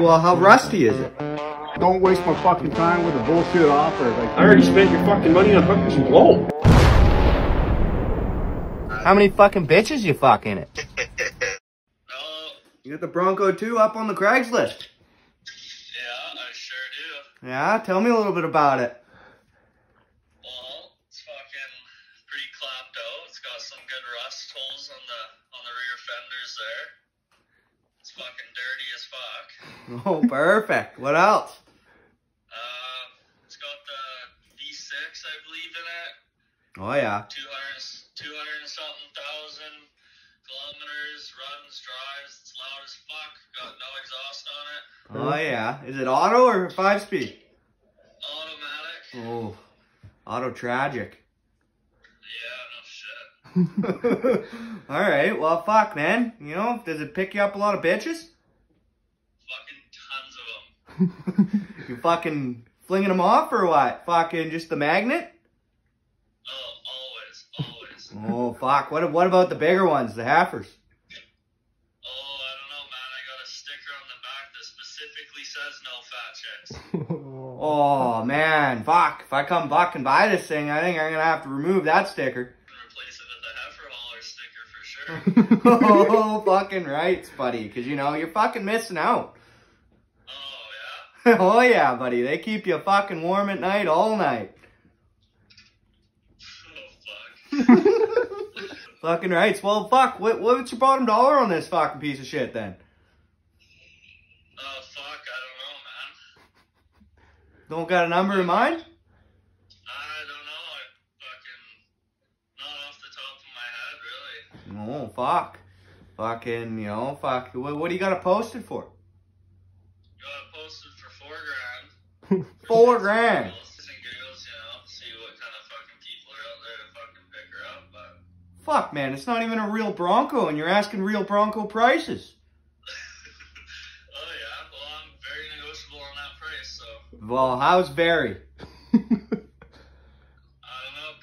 well, how rusty is it? Don't waste my fucking time with a bullshit offer. Like, I already spent your fucking money on hookers and blow. How many fucking bitches you fuck in it? You got the Bronco 2 up on the Craigslist. yeah, I sure do. Yeah, tell me a little bit about it. Well, it's fucking pretty clapped out. It's got some good rust holes on the on the rear fenders there. It's fucking Oh, perfect. What else? Uh, it's got the V6, I believe, in it. Oh, yeah. 200, 200 and something thousand kilometers, runs, drives. It's loud as fuck. Got no exhaust on it. Oh, yeah. Is it auto or five speed? Automatic. Oh, auto tragic. Yeah, no shit. All right. Well, fuck, man. You know, does it pick you up a lot of bitches? Fucking tons of them. You fucking flinging them off or what? Fucking just the magnet? Oh, always, oh, always. Oh, fuck. What, what about the bigger ones, the heifers? Oh, I don't know, man. I got a sticker on the back that specifically says no fat chicks. Oh, man. Fuck. If I come buck and buy this thing, I think I'm going to have to remove that sticker. Replace it with a heifer hauler sticker for sure. oh, fucking rights, buddy. Because, you know, you're fucking missing out. oh, yeah? buddy. They keep you fucking warm at night all night. Oh, fuck. Fucking rights. Well, fuck. What, what's your bottom dollar on this fucking piece of shit then? Oh, fuck. I don't know, man. Don't got a number in mind? I don't know. I fucking. Not off the top of my head, really. Oh, fuck. Fucking, you know, fuck. What, what do you got it for? up, grand. Fuck, man. It's not even a real Bronco, and you're asking real Bronco prices. oh, yeah. Well, I'm very negotiable on that price, so. Well, how's very? I don't know.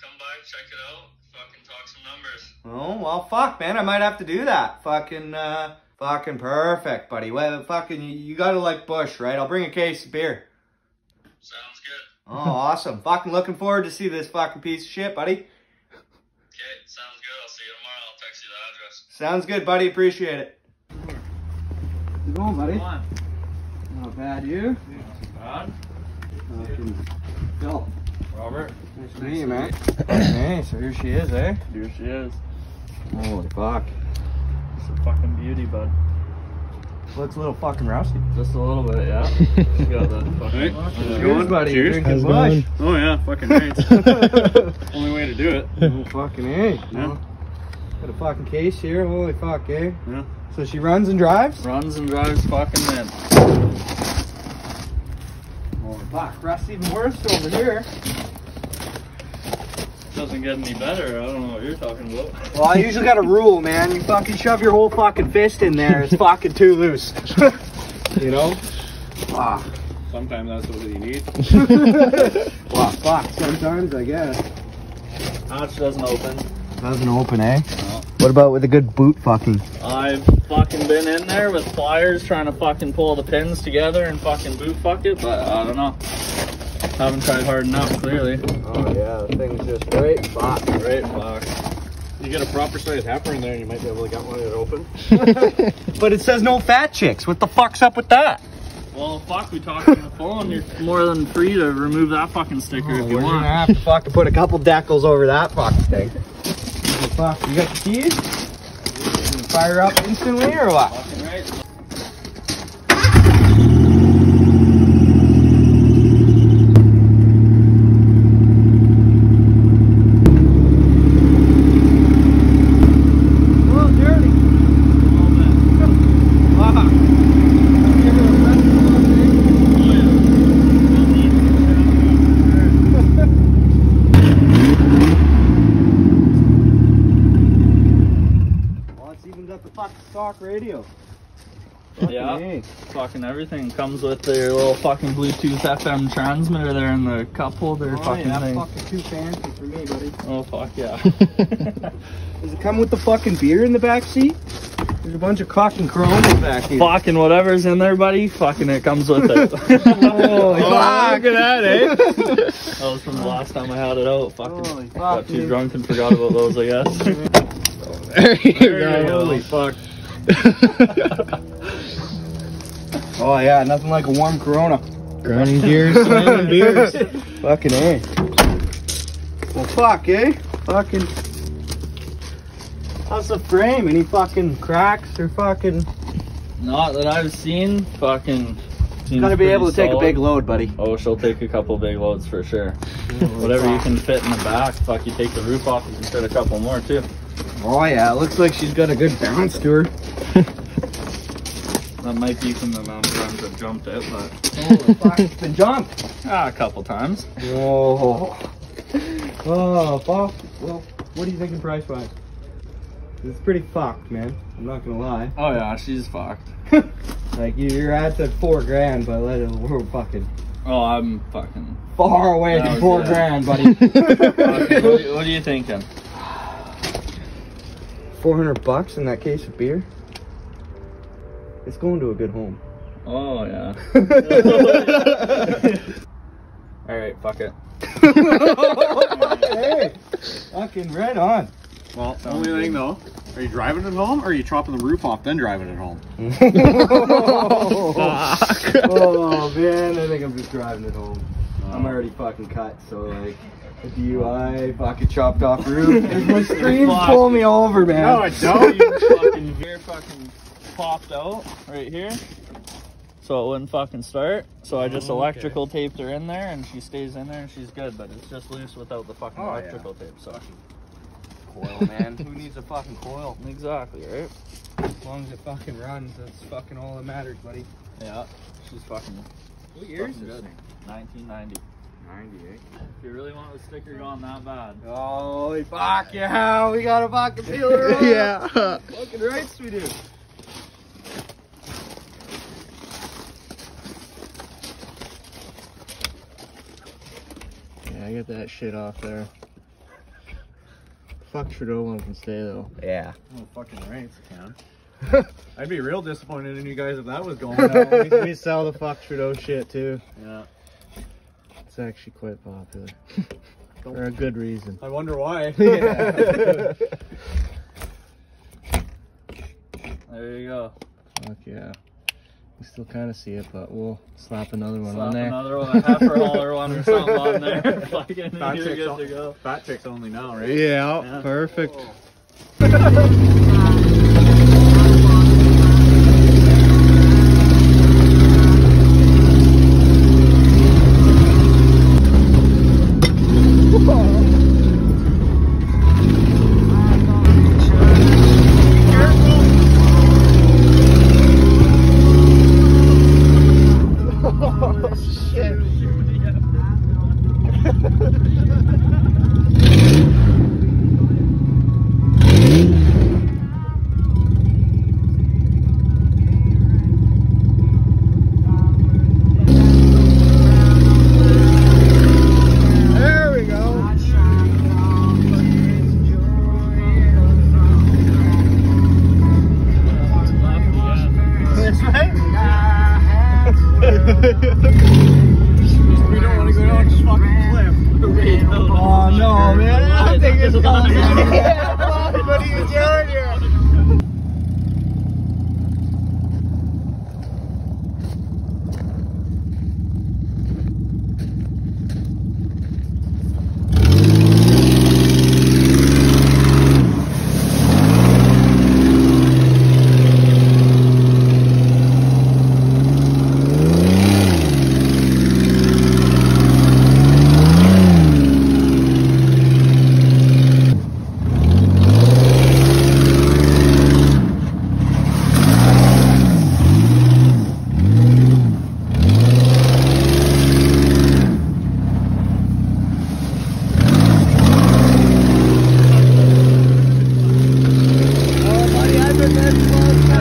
Come by, check it out. Fucking talk some numbers. Oh, well, fuck, man. I might have to do that. Fucking, uh, fucking perfect, buddy. Well, fucking, you, you gotta like Busch, right? I'll bring a case of beer. Sounds good. Oh, awesome. Fucking looking forward to see this fucking piece of shit, buddy. Okay, sounds good. I'll see you tomorrow. I'll text you the address. Sounds good, buddy. Appreciate it. you going, buddy? on. Not bad, you? Rod, Fucking Phil. Robert. Nice to meet you, man. Hey, so here she is, eh? Here she is. Holy fuck. It's a fucking beauty, bud. Looks a little fucking rusty. Just a little bit, yeah. She got that fucking. Right. Yeah. Cheers, buddy. Cheers. Drinking How's it Busch. going? Oh yeah, fucking right. Only way to do it. Oh, fucking A. Yeah. Got a fucking case here. Holy fuck, eh? Yeah. So she runs and drives? Runs and drives fucking men. Oh fuck. Rust's even worse over here. Doesn't get any better. I don't know what you're talking about. Well, I usually got a rule, man. You fucking shove your whole fucking fist in there. It's fucking too loose. you know? Ah. Sometimes that's what you need. Well, fuck. Sometimes, I guess. Hatch doesn't open. Doesn't open, eh? What about with a good boot fucking? I've fucking been in there with pliers trying to fucking pull the pins together and fucking boot fuck it, but I don't know. Haven't tried hard enough, clearly. Oh, yeah. The thing's just great. Fuck. Great fuck. You get a proper size heifer in there, and you might be able to get one that open. But it says no fat chicks. What the fuck's up with that? Well, fuck, we talked on the phone. You're more than free to remove that fucking sticker if oh, you We're want. gonna have to fucking put a couple decals over that fucking thing. Oh, fuck. You got the keys? Fire up instantly or what? Fucking right. Oh, dirty. Fuck. Well, it's even got the fucking stock radio. Yeah. Hey. Fucking everything comes with their little fucking Bluetooth FM transmitter there in the cup holder Oh, fucking yeah, thing. fucking too fancy for me, buddy. Oh fuck yeah. Does it come with the fucking beer in the back seat? There's a bunch of fucking chrome back here. Fucking whatever's in there, buddy. Fucking it comes with it. Holy Oh, look at that, eh? That was from the last time I had it out. Fucking Holy got fuck, too dude. drunk and forgot about those, I guess. There you There go. go. Holy fuck. Oh yeah, nothing like a warm Corona. Grinding gears, slamming beers. Fucking A. Well, fuck, eh? Fucking. How's the frame? Any fucking cracks or fucking? Not that I've seen. Fucking. seems Gotta be able to take a big load, buddy. Oh, she'll take a couple big loads for sure. Whatever you can fit in the back. Fuck, you take the roof off, you can fit a couple more too. Oh yeah, it looks like she's got a good balance to her. That might be from the amount of times I've jumped it, but Holy fuck, it's been jumped. ah, a couple times. Oh. Oh, fuck. Well, what are you thinking price wise? It's pretty fucked, man. I'm not gonna lie. Oh yeah, she's fucked. Like you- you're at the four grand, but let it, we're fucking Oh, I'm fucking. far away from four grand, buddy. what, are you, what are you thinking? Four hundred bucks in that case of beer. It's going to a good home. Oh yeah. All right, fuck it. hey, fucking right on. Well, the only thing though, are you driving it home or are you chopping the roof off then driving it home? oh man, I think I'm just driving it home. I'm oh. already fucking cut, so like a DUI, fucking chopped off roof. My screams Fuck. pull me over, man. No, I don't. fucking gear fucking popped out right here. So it wouldn't fucking start. So I just oh, electrical taped her in there and she stays in there and she's good, but it's just loose without the fucking Oh, yeah. electrical tape. So coil, man. Who needs a fucking coil? exactly, right? As long as it fucking runs, that's fucking all that matters, buddy. Yeah. She's fucking What year is fucking this good. thing? 1990. 98. If you really want the sticker gone that bad. Holy fuck yeah, we got a fucking peeler. yeah. Fucking rights we do. Yeah, I get that shit off there. Fuck Trudeau one can stay though. Yeah. Oh, fucking right, can. I'd be real disappointed in you guys if that was going on. we, we sell the fuck Trudeau shit too. Yeah. It's actually quite popular. For a good reason. I wonder why. Yeah. There you go. Fuck yeah. We still kind of see it, but we'll slap another one Slap on there. another one, a heifer hauler one or something on there. Fucking Fat you're chicks, good on- to go. fat chicks only now, right? Yeah, Yeah. perfect.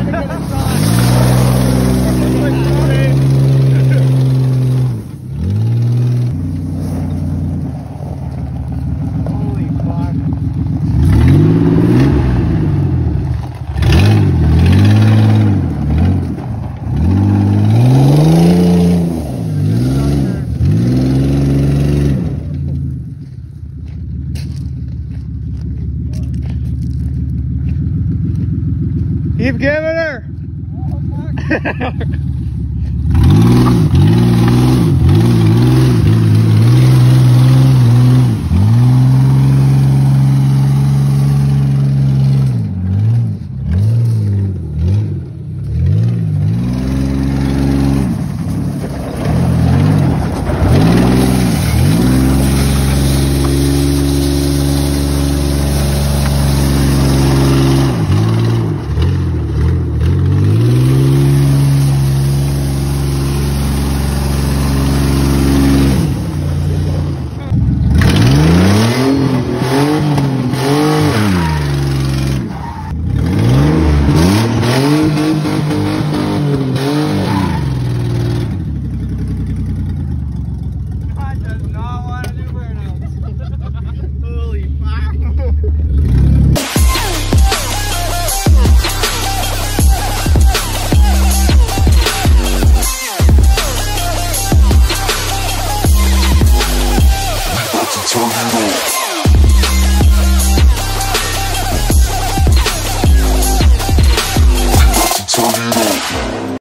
Thank you. Keep giving her. Oh,